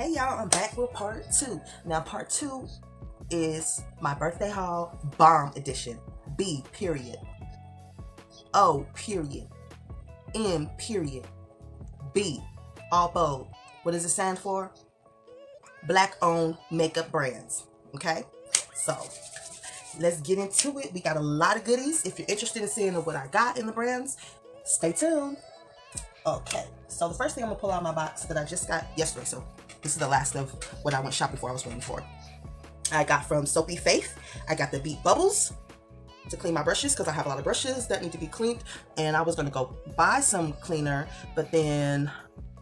Hey y'all, I'm back with part two. Now part two is my birthday haul bomb edition. B period. O period. M period. B all bold. What does it stand for? Black owned makeup brands. Okay? So let's get into it. We got a lot of goodies. If you're interested in seeing what I got in the brands, stay tuned. Okay, so the first thing I'm gonna pull out my box that I just got yesterday. So this is the last of what I went shopping for. I was waiting for. I got from Soapy Faith. I got the Beat Bubbles to clean my brushes because I have a lot of brushes that need to be cleaned. And I was gonna go buy some cleaner, but then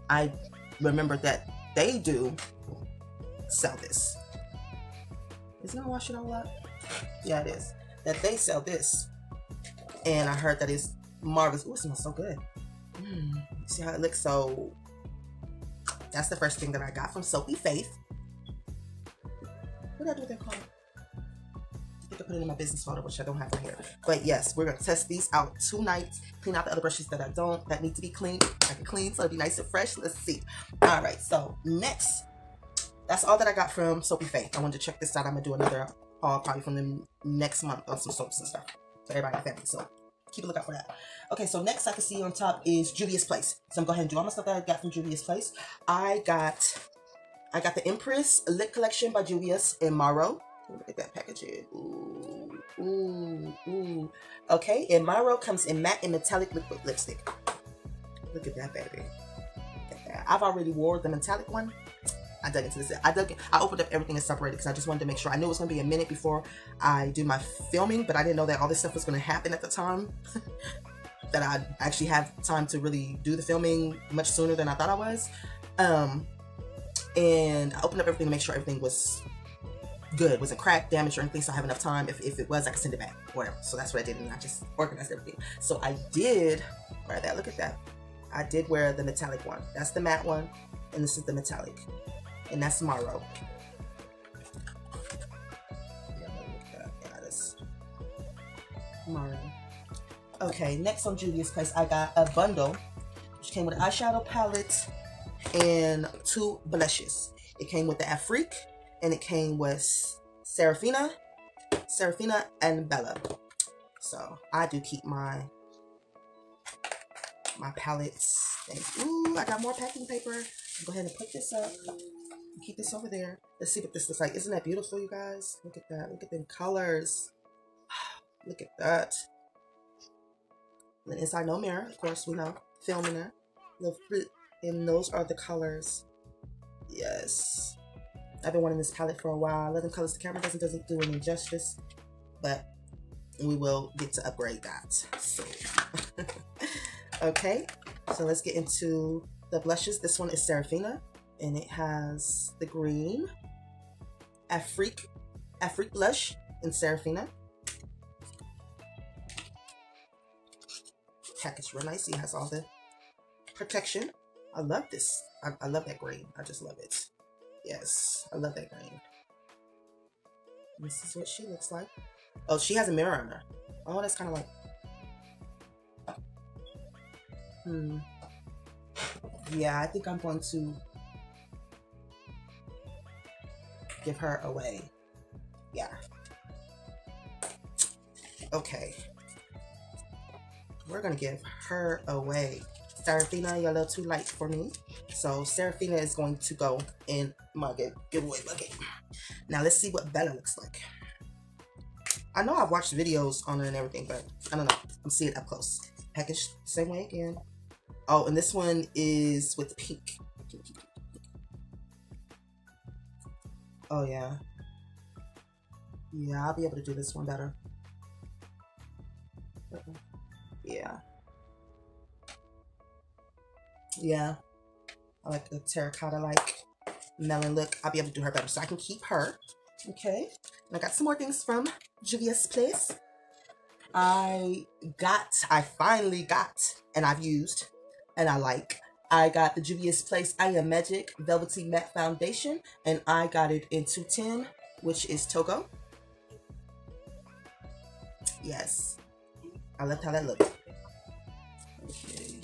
I remembered that they do sell this. Is it wash it all up? Yeah, it is. That they sell this. And I heard that it's marvelous. Ooh, it smells so good. Mm, see how it looks? So that's the first thing that I got from Soapy Faith. What did I do with that called? I think I put it in my business folder, which I don't have in here. But yes, we're gonna test these out tonight. Clean out the other brushes that I don't, that need to be cleaned. I can clean so it'll be nice and fresh. Let's see. All right, so next, that's all that I got from Soapy Faith. I wanted to check this out. I'm gonna do another haul probably from them next month on some soaps and stuff for everybody the family. So keep a lookout for that. Okay, so next I can see on top is Juvia's Place. So I'm going to go ahead and do all my stuff that I got from Juvia's Place. I got I got the Empress Lip Collection by Juvia's in Maro. Look at that packaging. Ooh, ooh, ooh. Okay, and Maro comes in matte and metallic liquid lipstick. Look at that, baby. Look at that. I've already wore the metallic one. I dug into this. I dug. I opened up everything and separated because I just wanted to make sure. I knew it was going to be a minute before I do my filming, but I didn't know that all this stuff was going to happen at the time. that I actually have time to really do the filming much sooner than I thought I was. Um, and I opened up everything to make sure everything was good, wasn't cracked, damaged, or anything. So I have enough time. If, if it was, I could send it back, whatever. So that's what I did, and I just organized everything. So I did wear that. Look at that. I did wear the metallic one. That's the matte one, and this is the metallic, and that's Maro. Maro. Okay, next on Juvia's Place, I got a bundle which came with an eyeshadow palette and two blushes. It came with the Afrique and it came with Serafina, Serafina and Bella. So I do keep my my palettes. Ooh, I got more packing paper. Go ahead and put this up. Keep this over there. Let's see what this looks like. Isn't that beautiful, you guys? Look at that. Look at them colors. Look at that. And inside no mirror, of course, we know, filming it. And those are the colors. Yes. I've been wanting this palette for a while. 11 colors the camera doesn't doesn't do any justice, but we will get to upgrade that So, okay, so let's get into the blushes. This one is Serafina, and it has the green Afrique, Afrique blush in Serafina. packaged real nice. It has all the protection. I love this. I, I love that green. I just love it. Yes, I love that green. This is what she looks like. Oh, she has a mirror on her. Oh, that's kind of like... Hmm. Yeah, I think I'm going to give her away. Yeah. Okay we're gonna give her away. Seraphina, you're a little too light for me. So Seraphina is going to go in my giveaway bucket. Now let's see what Bella looks like. I know I've watched videos on her and everything, but I don't know. I'm seeing it up close. Packaged same way again. Oh, and this one is with pink. Oh yeah. Yeah, I'll be able to do this one better. Yeah. Yeah. I like the terracotta like melon look. I'll be able to do her better. So I can keep her. Okay. And I got some more things from Juvia's Place. I got, I finally got, and I've used, and I like. I got the Juvia's Place I Am Magic Velvety Matte Foundation, and I got it in 210, which is Togo. Yes. I love how that looks. Okay.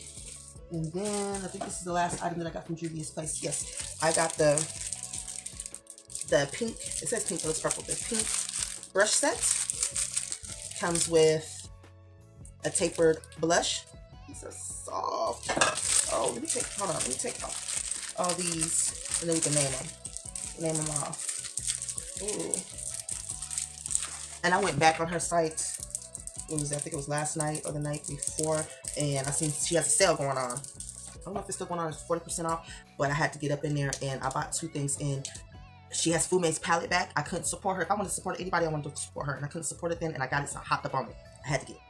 And then I think this is the last item that I got from Juvia's Place. Yes, I got the the pink, it says pink, but it's purple. The pink brush set comes with a tapered blush. Oh, let me take, hold on, let me take off all these, and then we can name them. Name them off. Ooh. And I went back on her site. It was, I think it was last night or the night before, and I seen she has a sale going on. I don't know if it's still going on, it's 40% off, but I had to get up in there and I bought two things in. She has Fu Man's palette back. I couldn't support her. If I wanted to support anybody, I wanted to support her. And I couldn't support it then, and I got it, so I hopped up on it. I had to get it.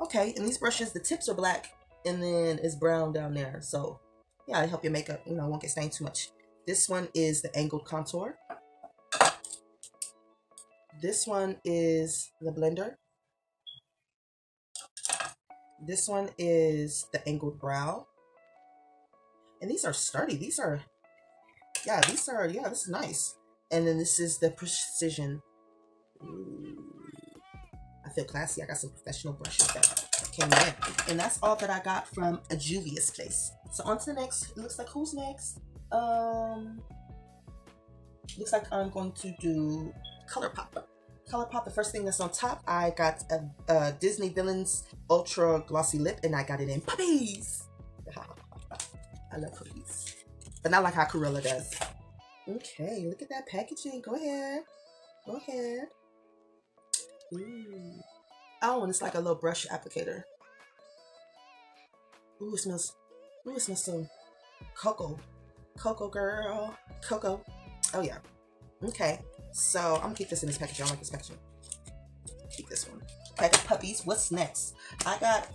Okay, and these brushes, the tips are black, and then it's brown down there. So, yeah, I help your makeup, you know, won't get stained too much. This one is the angled contour. This one is the blender. This one is the angled brow. And these are sturdy. These are, yeah, these are, yeah, this is nice. And then this is the precision. Ooh. I feel classy. I got some professional brushes that came in. And that's all that I got from a Juvia's place. So on to the next. It looks like who's next? Um, looks like I'm going to do ColourPop. ColourPop, the first thing that's on top, I got a, a Disney Villains Ultra Glossy Lip, and I got it in puppies. I love puppies. But not like how Cruella does. Okay, look at that packaging. Go ahead. Go ahead. Ooh. Oh, and it's like a little brush applicator. Ooh, it smells. Ooh, it smells so cocoa. Cocoa girl. Cocoa. Oh yeah. Okay. So I'm gonna keep this in this package. I don't like this packaging. Keep this one. Pack of puppies. What's next? I got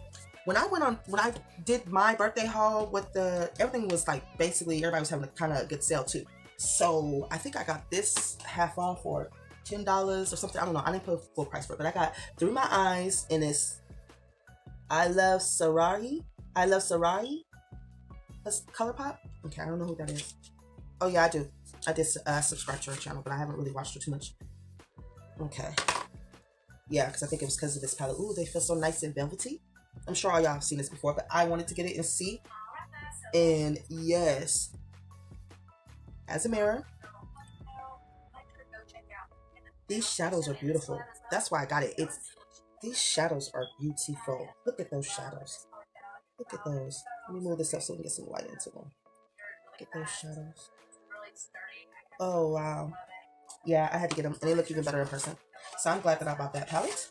when I went on when I did my birthday haul with the everything was like basically everybody was having a kind of good sale too. So I think I got this half on for ten dollars or something. I don't know. I didn't put full price for it, but I got through my eyes and it's I love Sarai. I love Sarai. That's ColourPop. Okay, I don't know who that is. Oh yeah, I do. I did uh, subscribe to her channel, but I haven't really watched her too much. Okay. Yeah, because I think it was because of this palette. Ooh, they feel so nice and velvety. I'm sure all y'all have seen this before, but I wanted to get it and see. And yes, as a mirror, these shadows are beautiful. That's why I got it. It's these shadows are beautiful. Look at those shadows. Look at those. Let me move this up so we can get some light into them. Look at those shadows. Oh wow. Yeah, I had to get them, and they look even better in person. So I'm glad that I bought that palette.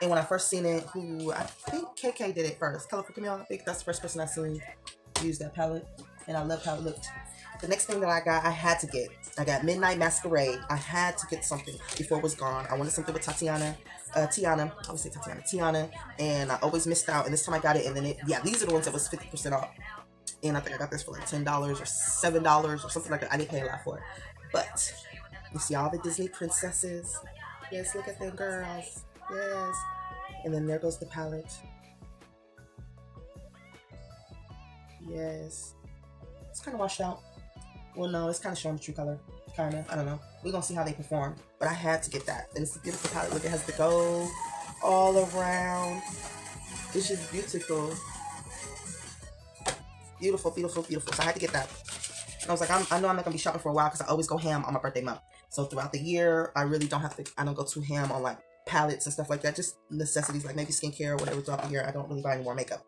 And when I first seen it, who I think KK did it first, Colorful Camille, I think that's the first person I seen use that palette. And I loved how it looked. The next thing that I got, I had to get. I got Midnight Masquerade. I had to get something before it was gone. I wanted something with Tatiana, uh, Tiana. I always say Tatiana, Tiana. And I always missed out. And this time I got it. And then it, yeah, these are the ones that was 50% off. And I think I got this for like $10 or $7 or something like that. I didn't pay a lot for it. But you see all the Disney princesses. Yes, look at them girls. Yes. And then there goes the palette. Yes. Kind of washed out. Well, no, it's kind of showing the true color. Kind of. I don't know. We're going to see how they perform. But I had to get that. And it's a beautiful palette. Look, it has the gold all around. It's just beautiful. Beautiful, beautiful, beautiful. So I had to get that. And I was like, I'm, i know I'm not going to be shopping for a while because I always go ham on my birthday month. So throughout the year, I really don't have to, I don't go too ham on like palettes and stuff like that. Just necessities like maybe skincare or whatever throughout the year. I don't really buy any more makeup.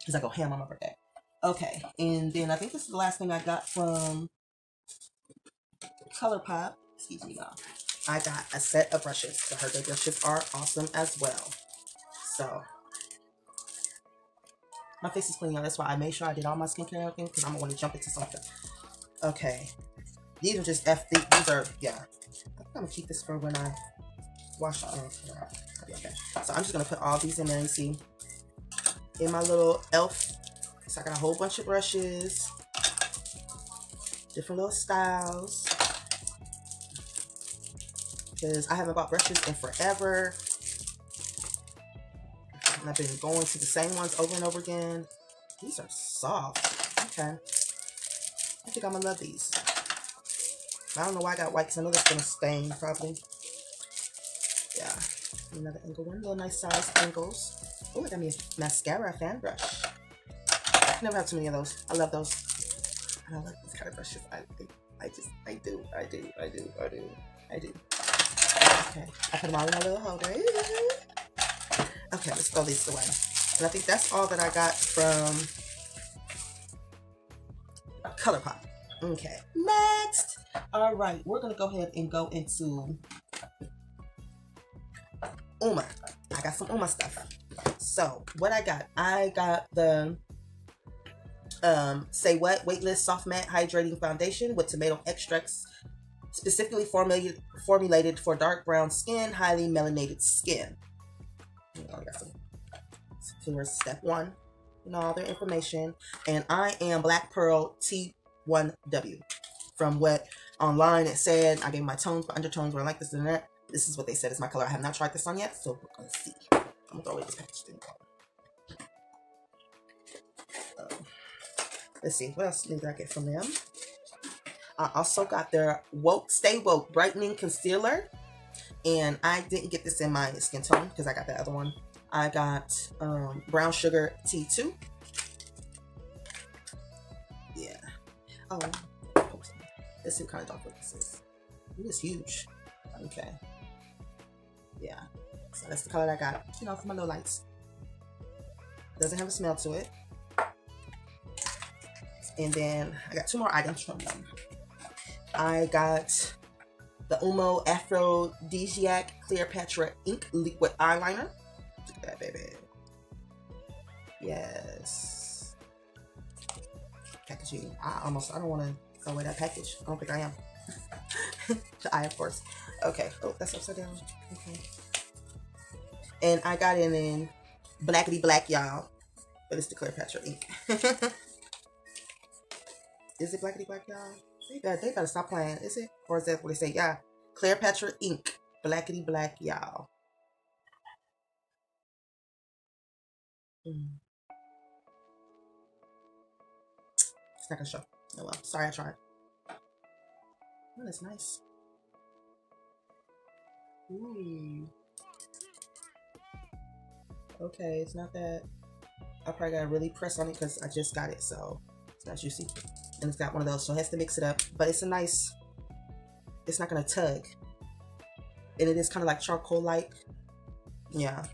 Because I go ham on my birthday. Okay. And then I think this is the last thing I got from ColourPop. Excuse me, y'all. I got a set of brushes. The Her brushes are awesome as well. So, my face is clean, y'all. That's why I made sure I did all my skincare and everything because I'm going to want to jump into something. Okay. These are just F. These are, yeah. I'm going to keep this for when I wash off. Okay. So I'm just going to put all these in there. and see, in my little e.l.f. So I got a whole bunch of brushes. Different little styles. Because I haven't bought brushes in forever. And I've been going to the same ones over and over again. These are soft. Okay. I think I'm to love these. I don't know why I got white because I know that's to stain probably. Yeah. Another angle one. Little nice size angles. Oh, I got me a mascara fan brush. I never have too many of those. I love those. And I like these kind of brushes. I I just, I do, I do, I do, I do, I do. Okay, I put them all in my little holder. Okay, let's throw these away. And I think that's all that I got from ColourPop. Okay, next. All right, we're gonna go ahead and go into UOMA. I got some UOMA stuff. So what I got, I got the um, Say What Weightless Soft Matte Hydrating Foundation with tomato extracts specifically formulated formulated for dark brown skin, highly melanated skin. So here's step one and all their information. And I am Black Pearl T1W. From what online it said, I gave my tones for undertones where I like this and that. This is what they said is my color. I have not tried this on yet, so we're gonna see. I'm gonna throw away this package thing. Um, let's see, what else did I get from them? I also got their Woke Stay Woke Brightening Concealer. And I didn't get this in my skin tone because I got the other one. I got um, Brown Sugar T2. Yeah. Oh, let's see what kind of dark this is. It is huge. Okay. Yeah. So that's the color I got, you know, for my low lights. Doesn't have a smell to it. And then I got two more items from them. I got the UOMA Aphrodisiac Cleopatra Ink Liquid Eyeliner. Look at that, baby. Yes. Packaging. I almost, I don't want to throw away that package. I don't think I am. the eye, of course. Okay. Oh, that's upside down. Okay. And I got it in blackety black, y'all. But it's the Cleopatra ink. Is it blackety black, y'all? They better, they better stop playing. Is it? Or is that what they say? Yeah. Cleopatra ink. Blackety black, y'all. Mm. It's not gonna show. Oh well. Sorry I tried. Oh, that's nice. Ooh. Okay, it's not that. I probably gotta really press on it because I just got it, so it's not juicy and it's got one of those so it has to mix it up. But it's a nice it's not gonna tug. And it is kind of like charcoal like yeah.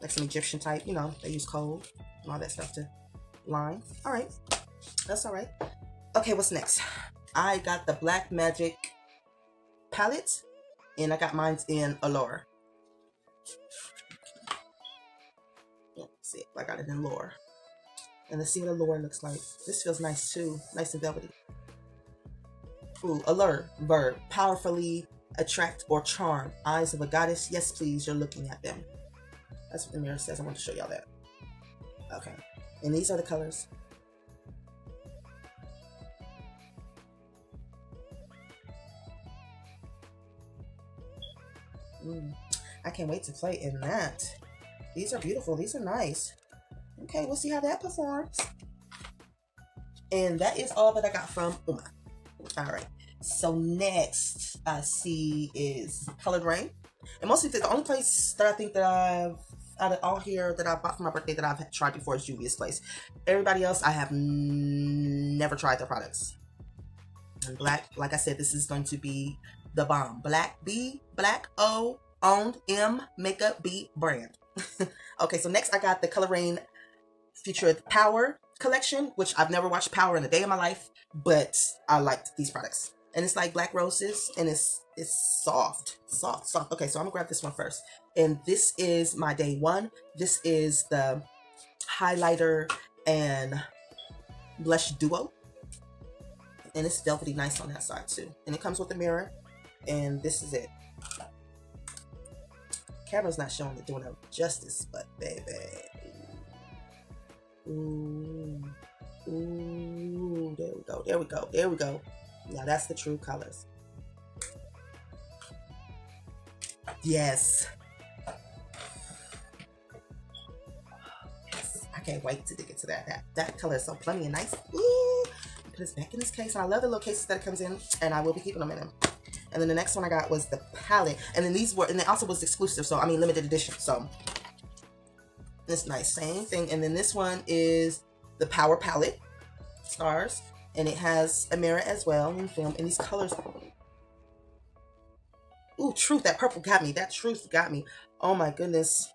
Like some Egyptian type you know they use coal and all that stuff to line all right. That's all right. Okay what's next? I got the black magic palette and I got mine's in Allure. Let's see I got it in Allure and let's see what Allure looks like. This feels nice too. Nice and velvety. Ooh, allure, verb. Powerfully attract or charm. Eyes of a goddess. Yes, please, you're looking at them. That's what the mirror says. I want to show y'all that. Okay. And these are the colors. Mm. I can't wait to play in that. These are beautiful. These are nice. Okay, we'll see how that performs. And that is all that I got from UOMA. All right. So next I see is Coloured Raine. And mostly the only place that I think that I've out of all here that I bought for my birthday that I've tried before is Juvia's Place. Everybody else, I have never tried their products. Black, like I said, this is going to be the bomb. Black B, Black O, owned M Makeup B brand. okay, so next I got the Color Rain featured Power collection, which I've never watched Power in a day of my life, but I liked these products. And it's like black roses and it's it's soft, soft, soft. Okay, so I'm gonna grab this one first. And this is my day one. This is the highlighter and blush duo. And it's velvety nice on that side too. And it comes with a mirror. And this is it. Camera's not showing it doing it justice, but baby. Ooh. Ooh. There we go. There we go. There we go. Now that's the true colors. Yes. Yes. I can't wait to get to that. That, that color is so plummy and nice. Ooh. Put this back in this case. And I love the little cases that it comes in. And I will be keeping them in them. And then the next one I got was the palette. And then these were, and it also was exclusive. So, I mean, limited edition. So, this nice, same thing. And then this one is the Power Palette Stars. And it has a mirror as well and film in these colors. Ooh, truth. That purple got me. That truth got me. Oh my goodness.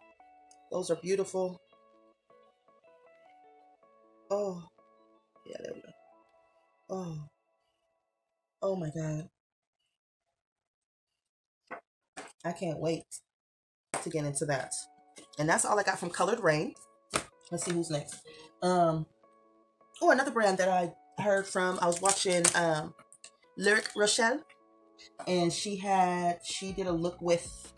Those are beautiful. Oh. Yeah, there we go. Oh. Oh my God. I can't wait to get into that. And that's all I got from Coloured Raine. Let's see who's next. Um, oh, another brand that I heard from. I was watching um, Lyric Rochelle, and she had she did a look with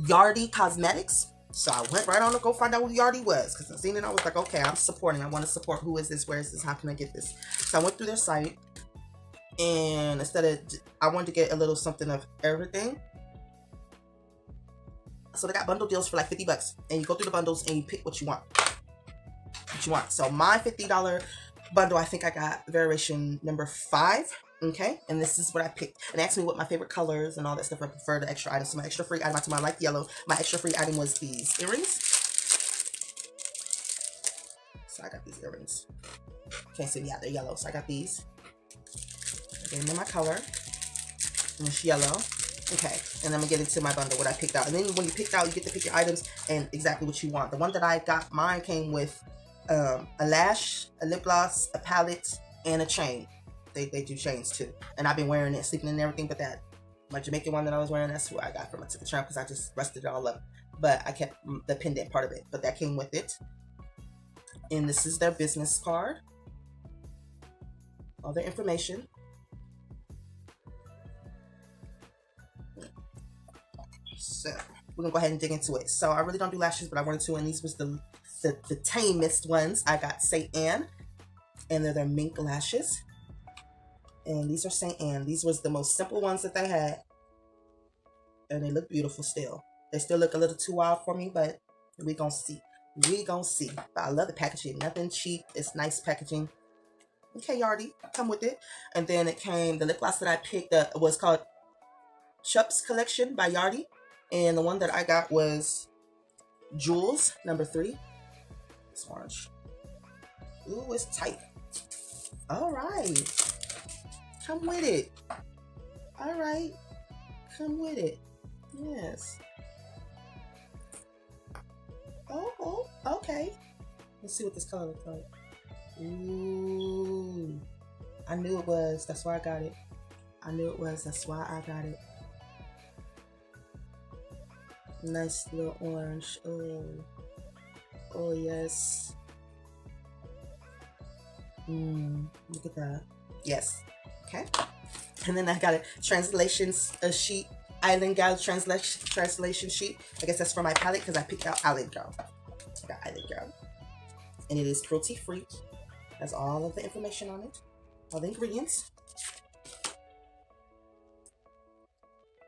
Yardy Cosmetics. So I went right on to go find out who Yardy was because I seen it. I was like, okay, I'm supporting. I want to support. Who is this? Where is this? How can I get this? So I went through their site, and instead of I wanted to get a little something of everything. So they got bundle deals for like 50 bucks. And you go through the bundles and you pick what you want. What you want. So my $50 bundle, I think I got variation number five. Okay, and this is what I picked. And asked me what my favorite colors and all that stuff. I prefer the extra items. So my extra free item, I like yellow. My extra free item was these earrings. So I got these earrings. Can't see, yeah, they're yellow. So I got these. I gave them my color. And it's yellow. Okay, and I'm gonna get into my bundle, what I picked out. And then when you picked out, you get to pick your items and exactly what you want. The one that I got, mine came with um, a lash, a lip gloss, a palette, and a chain. They, they do chains too. And I've been wearing it, sleeping in everything but that. My Jamaican one that I was wearing, that's what I got from took a tramp because I just rusted it all up. But I kept the pendant part of it. But that came with it. And this is their business card. All their information. So we're gonna go ahead and dig into it. So I really don't do lashes, but I wanted to, and these was the the, the tamest ones. I got Saint Anne, and they're their mink lashes. And these are Saint Anne. These was the most simple ones that they had. And they look beautiful still. They still look a little too wild for me, but we gonna see. We gonna see. But I love the packaging. Nothing cheap. It's nice packaging. Okay, Yardy, come with it. And then it came, the lip gloss that I picked up was called Chups Collection by Yardy. And the one that I got was Jewels, number three. It's orange. Ooh, it's tight. All right. Come with it. All right. Come with it. Yes. Oh, oh, okay. Let's see what this color looks like. Ooh. I knew it was. That's why I got it. I knew it was. That's why I got it. Nice little orange. Oh, oh yes. Mmm, look at that. Yes. Okay. And then I got a translations a sheet, Island Gal translation translation sheet. I guess that's for my palette because I picked out Island Girl. I got Island Girl. And it is cruelty free. Has all of the information on it. All the ingredients.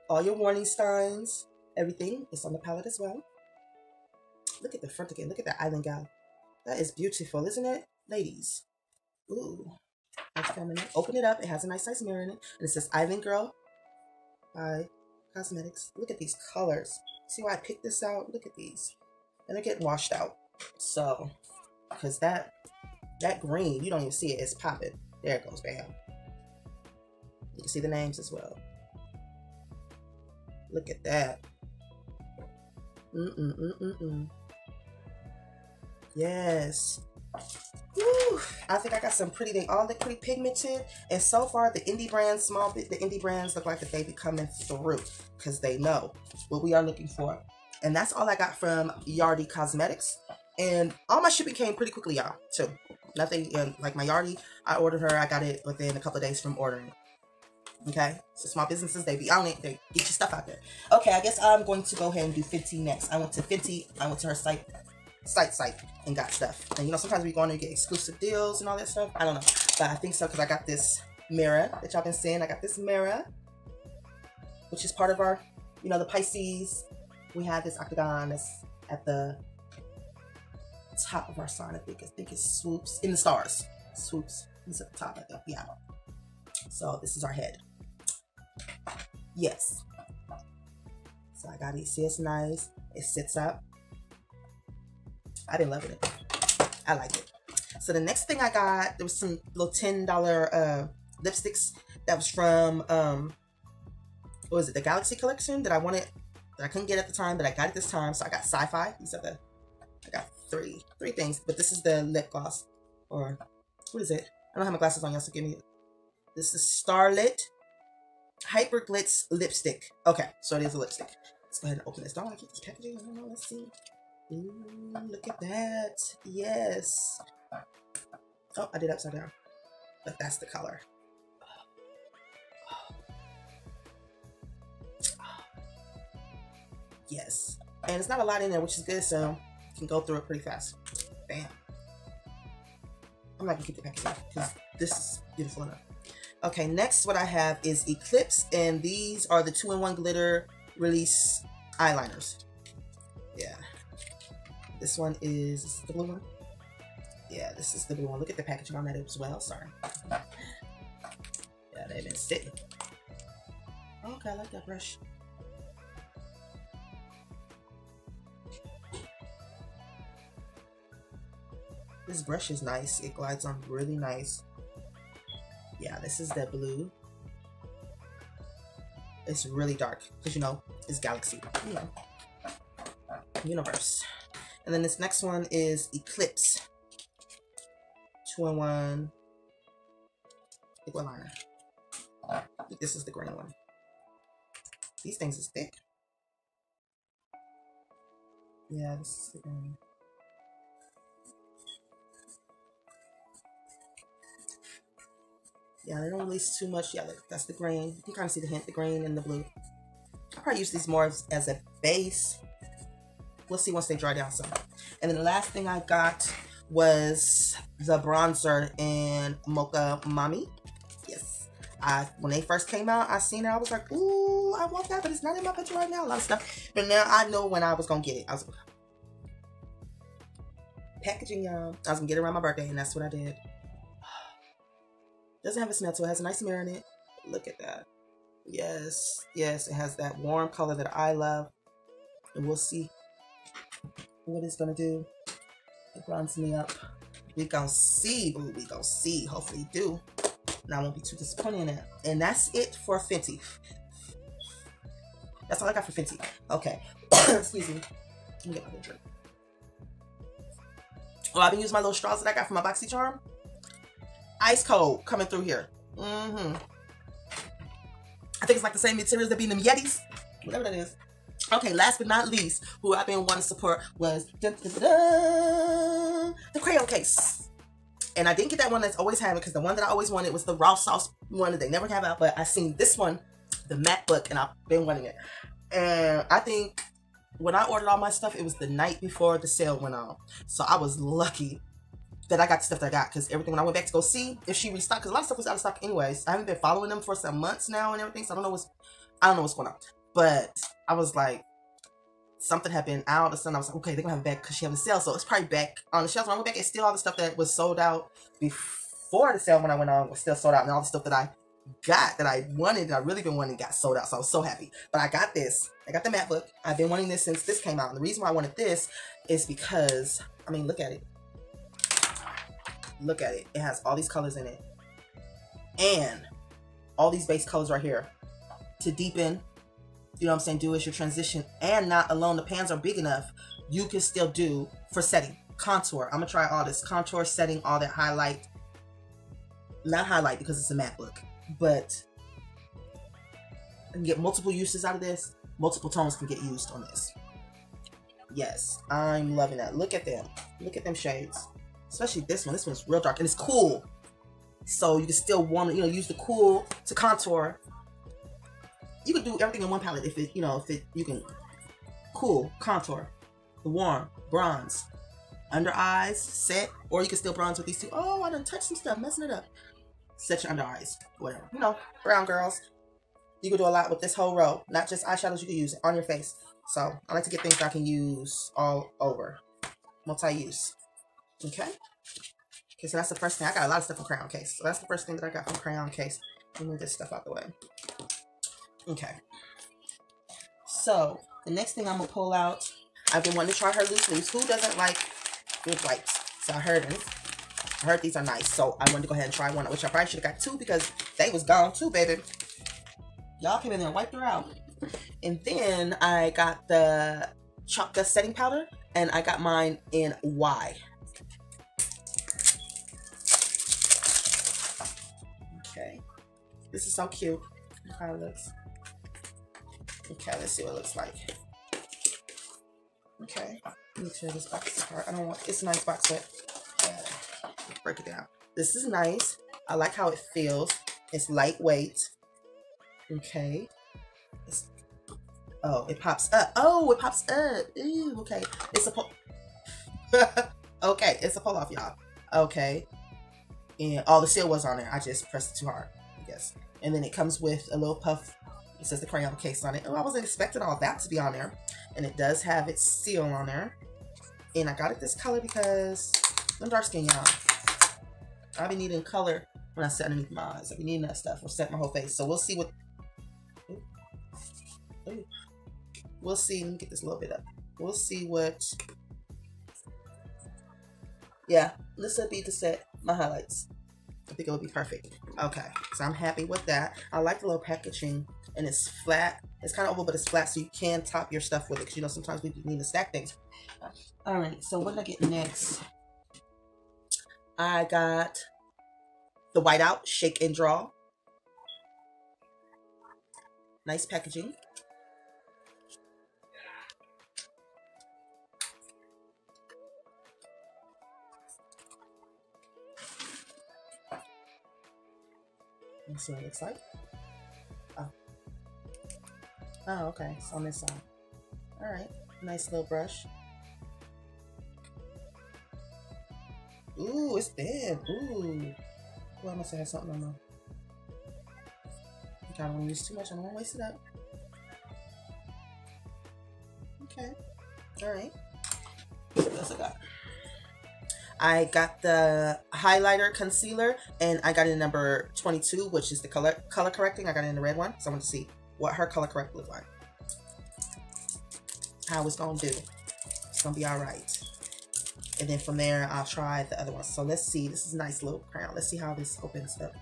All your warning signs everything is on the palette as well. Look at the front again. Look at that island gal. That is beautiful, isn't it? Ladies. Ooh. That's feminine. Open it up. It has a nice size mirror in it. And it says Island Girl by Cosmetics. Look at these colors. See why I picked this out? Look at these. And they're getting washed out. So, because that that green, you don't even see it. It's popping. There it goes. Bam. You can see the names as well. Look at that. Mm-mm, mm-mm, mm. Yes. Woo. I think I got some pretty, they all look pretty pigmented. And so far, the indie brands, small bit, the indie brands look like that they be coming through because they know what we are looking for. And that's all I got from Yardy Cosmetics. And all my shipping came pretty quickly, y'all, too. Nothing, like my Yardy, I ordered her, I got it within a couple days from ordering. Okay, so small businesses, they be on it. They get your stuff out there. Okay, I guess I'm going to go ahead and do Fenty next. I went to Fenty. I went to her site, site, site, and got stuff. And you know, sometimes we go on and get exclusive deals and all that stuff. I don't know, but I think so because I got this mirror that y'all been seeing. I got this mirror, which is part of our, you know, the Pisces. We have this octagon that's at the top of our sign. I think. I think it swoops in the stars. Swoops. It's at the top. I think. Yeah. So this is our head. Yes. So I got it. See, it's nice. It sits up. I've been loving it. I like it. So the next thing I got, there was some little $10 uh, lipsticks that was from, um, what was it, the Galaxy Collection that I wanted, that I couldn't get at the time, but I got it this time. So I got Sci-Fi. These are the, I got three, three things, but this is the lip gloss, or what is it? I don't have my glasses on, y'all, so give me. This is Starlit Hyper Glitz Lipstick. Okay, so it is a lipstick. Let's go ahead and open this. Don't I keep this packaging? I don't know. Let's see. Ooh, look at that. Yes. Oh, I did upside down. But that's the color. Yes. And it's not a lot in there, which is good, so you can go through it pretty fast. Bam. I'm not gonna keep the packaging because this is beautiful enough. Okay, next what I have is Eclipse, and these are the two-in-one glitter release eyeliners. Yeah. This one is, is the blue one? Yeah, this is the blue one. Look at the packaging on that as well. Sorry. Yeah, they've been sitting. Okay, I like that brush. This brush is nice. It glides on really nice. Yeah, this is the blue. It's really dark because you know it's galaxy. You know, universe. And then this next one is Eclipse. Two in one liquid liner. This is the green one. These things is thick. Yeah, this is the green. Yeah, they don't release too much. Yeah, that's the green. You can kind of see the hint, the green and the blue. I'll probably use these more as, as a base. We'll see once they dry down some. And then the last thing I got was the bronzer in Mocha Mami. Yes. I when they first came out, I seen it. I was like, ooh, I want that, but it's not in my picture right now. A lot of stuff. But now I know when I was gonna get it. I was packaging, y'all. I was gonna get it around my birthday, and that's what I did. Doesn't have a smell to it. has a nice mirror in it. Look at that. Yes, yes, it has that warm color that I love. And we'll see what it's gonna do. It runs me up. We gonna see, boo. We gonna see. Hopefully do. And I won't be too disappointed in. And that's it for Fenty. That's all I got for Fenty. Okay. Excuse me. Let me get my drink. Well, I've been using my little straws that I got from my BoxyCharm ice cold coming through here. Mm-hmm. I think it's like the same materials that be them Yetis. Whatever that is. Okay, last but not least, who I've been wanting to support was dun, dun, dun, the crayon case. And I didn't get that one that's always having because the one that I always wanted was the raw sauce one that they never have out. But I seen this one, the matte book, and I've been wanting it. And I think when I ordered all my stuff, it was the night before the sale went on. So I was lucky that I got the stuff that I got because everything when I went back to go see if she restocked because a lot of stuff was out of stock anyways. I haven't been following them for some months now and everything, so I don't know what's I don't know what's going on. But I was like, something had been out of sudden. I was like, okay, they're gonna have it back because she have a sale, so it's probably back on the shelves. When I went back, it's still all the stuff that was sold out before the sale when I went on was still sold out, and all the stuff that I got that I wanted that I really been wanting got sold out. So I was so happy. But I got this. I got the matte book. I've been wanting this since this came out. And the reason why I wanted this is because I mean, look at it look at it. It has all these colors in it. And all these base colors right here to deepen, you know what I'm saying, do as your transition. And not alone, the pans are big enough, you can still do for setting. Contour. I'm going to try all this. Contour, setting, all that highlight. Not highlight because it's a matte book. But I can get multiple uses out of this. Multiple tones can get used on this. Yes, I'm loving that. Look at them. Look at them shades especially this one. This one's real dark and it's cool. So you can still want to, you know, use the cool to contour. You can do everything in one palette if it, you know, if it, you can cool, contour, the warm, bronze, under eyes, set, or you can still bronze with these two. Oh, I done touched some stuff, messing it up. Set your under eyes, whatever. You know, brown girls. You can do a lot with this whole row. Not just eyeshadows, you can use on your face. So I like to get things I can use all over. Multi-use. Okay. Okay, so that's the first thing. I got a lot of stuff from Crayon Case. So that's the first thing that I got from Crayon Case. Let me move this stuff out the way. Okay. So, the next thing I'm going to pull out, I've been wanting to try her loose leaves. Who doesn't like good wipes? So I heard them. I heard these are nice, so I wanted to go ahead and try one, which I probably should have got two because they was gone too, baby. Y'all came in there and wiped her out. And then I got the dust setting powder, and I got mine in Y. This is so cute. Look how it looks. Okay, let's see what it looks like. Okay. Make sure this box is apart. I don't want it's a nice box set. Yeah. Break it down. This is nice. I like how it feels. It's lightweight. Okay. It's, oh, it pops up. Oh, it pops up. Ooh, okay. It's a pull. okay, it's a pull off, y'all. Okay. And all the seal was on it. I just pressed it too hard, And then it comes with a little puff. It says the crayon case on it. Oh, I wasn't expecting all that to be on there. And it does have its seal on there. And I got it this color because I'm dark skin, y'all. I've been needing color when I sit underneath my eyes. I've been needing that stuff or set my whole face. So we'll see what Ooh. Ooh. we'll see. Let me get this a little bit up. We'll see what yeah, this will be to set my highlights. I think it would be perfect. Okay, so I'm happy with that. I like the little packaging and it's flat. It's kind of oval, but it's flat so you can top your stuff with it because you know sometimes we need to stack things. All right, so what did I get next? I got the whiteout shake and draw. Nice packaging. See what it looks like. Oh. Oh, okay. It's on this side. Alright. Nice little brush. Ooh, it's thin. Ooh. Well, I must have had something on my... I don't want to use too much. I don't want to waste it up. Okay. Alright. Else I got? I got the highlighter concealer and I got it in number 22, which is the color color correcting. I got it in the red one. So I want to see what her color correct look like. How it's going to do. It's going to be all right. And then from there, I'll try the other one. So let's see. This is a nice little crown. Let's see how this opens up.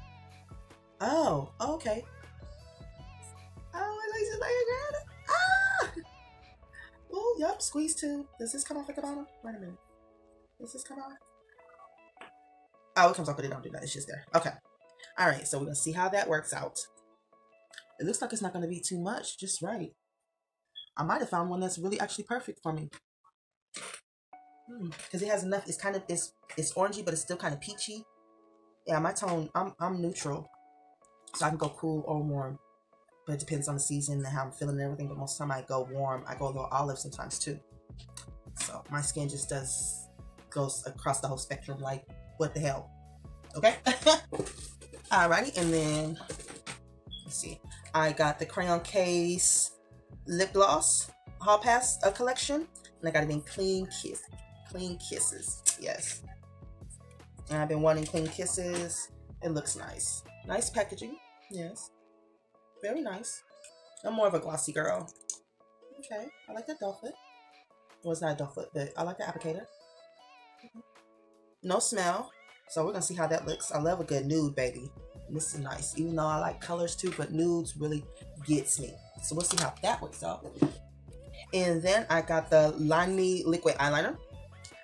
Oh, okay. Oh, it looks like a Ah! Oh, yep, squeeze too. Does this come off at the bottom? Wait a minute. Does this come off? Oh, it comes off, but it don't do that. It's just there. Okay. All right, so we're going to see how that works out. It looks like it's not going to be too much, just right. I might have found one that's really actually perfect for me. Because hmm, it has enough, it's kind of, it's, it's orangey, but it's still kind of peachy. Yeah, my tone, I'm, I'm neutral. So I can go cool or warm. But it depends on the season and how I'm feeling and everything. But most of the time I go warm. I go a little olive sometimes too. So my skin just does, goes across the whole spectrum like what the hell. Okay. Alrighty, and then let's see. I got the crayon case lip gloss hall pass a collection, and I got it in clean kiss, clean kisses. Yes. And I've been wanting clean kisses. It looks nice. Nice packaging. Yes. Very nice. I'm more of a glossy girl. Okay. I like the doe foot. Well, it's not a doe foot, but I like the applicator no smell. So we're gonna see how that looks. I love a good nude, baby. This is nice, even though I like colors too, but nudes really gets me. So we'll see how that works out. And then I got the Line Liquid Eyeliner.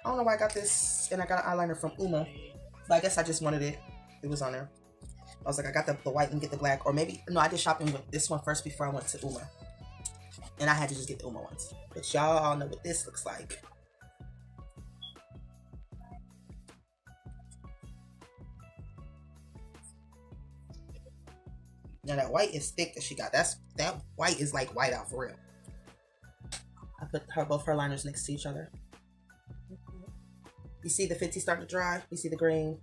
I don't know why I got this, and I got an eyeliner from UOMA. But I guess I just wanted it. It was on there. I was like, I got the, the white and get the black. Or maybe, no, I did shopping with this one first before I went to UOMA. And I had to just get the UOMA ones. But y'all all know what this looks like. Now that white is thick that she got. That's that white is like white out for real. I put her both her liners next to each other. You see the Fenty start to dry. You see the green.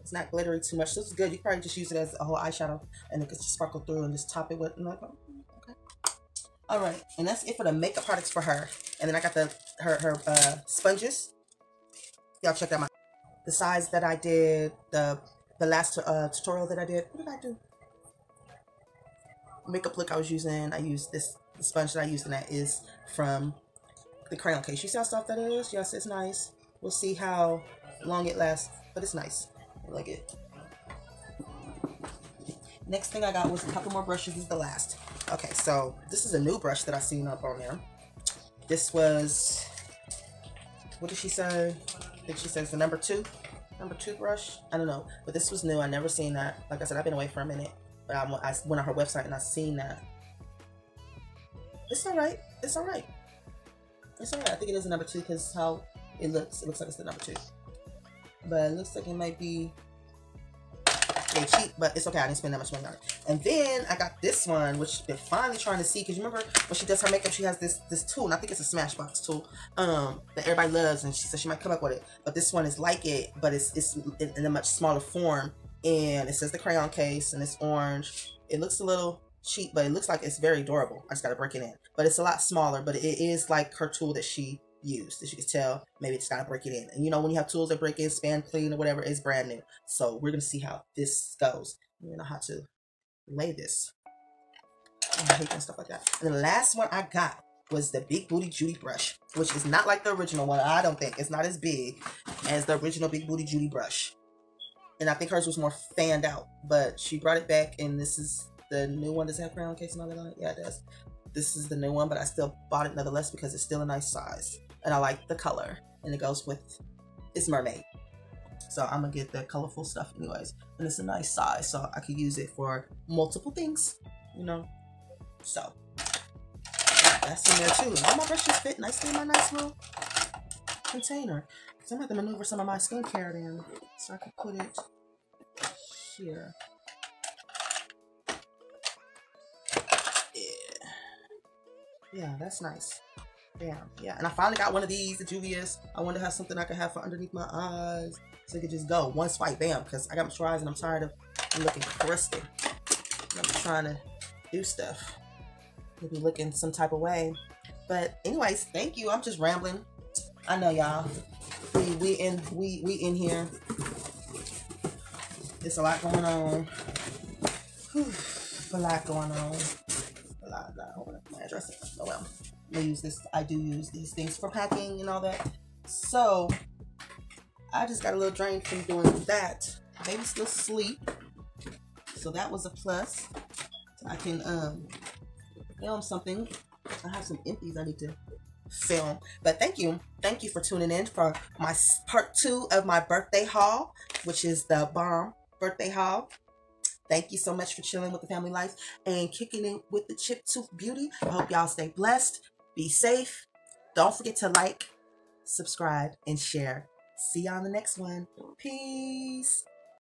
It's not glittery too much. This is good. You probably just use it as a whole eyeshadow and it can just sparkle through and just top it with. like, oh, okay. All right, and that's it for the makeup products for her. And then I got the her her uh, sponges. Y'all check out. The size that I did, the the last uh, tutorial that I did. What did I do? Makeup look I was using, I used this sponge that I used in that is from the crayon case. You see how soft that is? Yes, it's nice. We'll see how long it lasts. but it's nice. I like it. Next thing I got was a couple more brushes. This is the last. Okay, so this is a new brush that I seen up on there. This was, what did she say? I think she says the number two, number two brush. I don't know, but this was new. I never seen that. Like I said, I've been away for a minute, I, I went on her website and I seen that. It's all right. It's all right. It's all right. I think it is a number two because how it looks. It looks like it's the number two, but it looks like it might be cheap, but it's okay. I didn't spend that much money on it. And then I got this one, which they're finally trying to see. Because you remember when she does her makeup, she has this this tool, and I think it's a Smashbox tool um, that everybody loves. And she said she might come up with it. But this one is like it, but it's, it's in, in a much smaller form. And it says the crayon case, and it's orange. It looks a little cheap, but it looks like it's very durable. I just got to break it in. But it's a lot smaller, but it is like her tool that she used. As you can tell, maybe it's gotta break it in. And you know, when you have tools that break in, span clean or whatever, it's brand new. So we're gonna see how this goes. You know how to lay this. I hate and stuff like that. And the last one I got was the Big Booty Judy brush, which is not like the original one. I don't think it's not as big as the original Big Booty Judy brush. And I think hers was more fanned out, but she brought it back, and this is the new one. Does it have crayon case and all that on it? Yeah, it does. This is the new one, but I still bought it nonetheless because it's still a nice size and I like the color and it goes with it's mermaid so I'm gonna get the colorful stuff anyways and it's a nice size so I could use it for multiple things you know so that's in there too all my brushes fit nicely in my nice little container so I'm gonna have to maneuver some of my skincare in so I can put it here yeah yeah that's nice Damn, yeah. And I finally got one of these, the Juvia's. I wonder how something I could have for underneath my eyes. So it could just go one swipe, bam. Because I got my eyes and I'm tired of looking crusty. I'm trying to do stuff. Maybe looking some type of way. But anyways, thank you. I'm just rambling. I know y'all. We we in we we in here. There's a lot going on. Whew, a lot going on. A lot, a lot. Up my. Oh well. I use this. I do use these things for packing and all that. So I just got a little drained from doing that. Baby still sleep, so that was a plus. I can um film something. I have some empties I need to film. But thank you. Thank you for tuning in for my part two of my birthday haul, which is the bomb birthday haul. Thank you so much for chilling with the family life and kicking in with the Chipped Tooth Beauty. I hope y'all stay blessed. Be safe. Don't forget to like, subscribe, and share. See y'all on the next one. Peace.